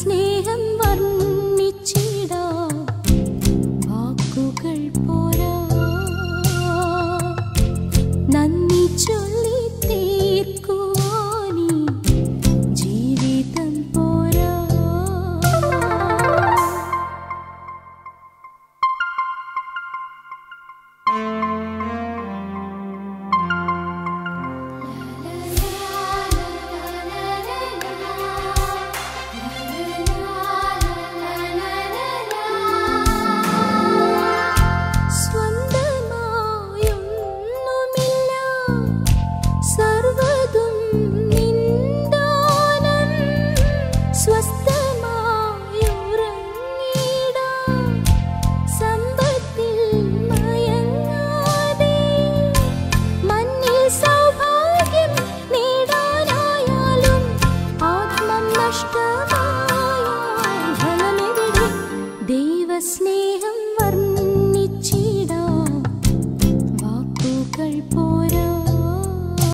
സ്നേഹം വർണിച്ചിടാം.